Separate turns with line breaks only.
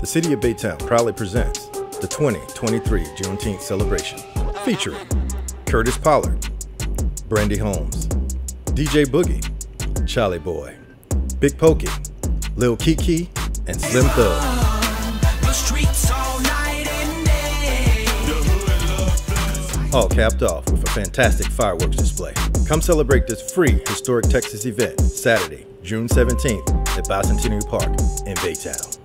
The City of Baytown proudly presents the 2023 Juneteenth celebration, featuring Curtis Pollard, Brandy Holmes, DJ Boogie, Chalie Boy, Big Pokey, Lil Keke, and Slim Thug. All capped off with a fantastic fireworks display. Come celebrate this free historic Texas event Saturday, June 17th at Bicentennial Park in Baytown.